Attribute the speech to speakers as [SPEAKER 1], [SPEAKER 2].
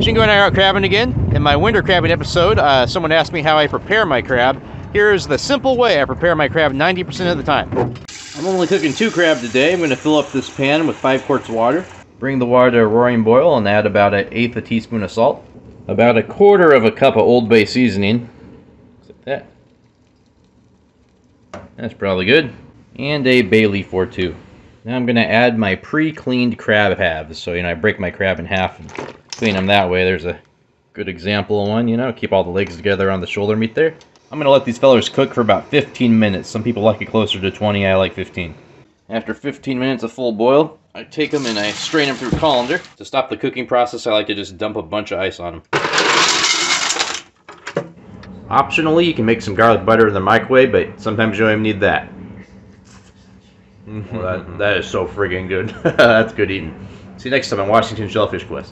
[SPEAKER 1] Shingo and I are out crabbing again. In my winter crabbing episode, uh, someone asked me how I prepare my crab. Here's the simple way I prepare my crab 90% of the time. I'm only cooking two crab today. I'm going to fill up this pan with 5 quarts of water. Bring the water to a roaring boil and add about an eighth a teaspoon of salt. About a quarter of a cup of Old Bay seasoning. Like that. That's probably good. And a bay leaf or two. Now I'm going to add my pre-cleaned crab halves. So, you know, I break my crab in half and clean them that way. There's a good example of one, you know. Keep all the legs together on the shoulder meat there. I'm going to let these fellers cook for about 15 minutes. Some people like it closer to 20. I like 15. After 15 minutes of full boil, I take them and I strain them through a colander. To stop the cooking process, I like to just dump a bunch of ice on them. Optionally, you can make some garlic butter in the microwave, but sometimes you don't even need that. Well, that, that is so friggin' good. That's good eating. See you next time on Washington Shellfish Quest.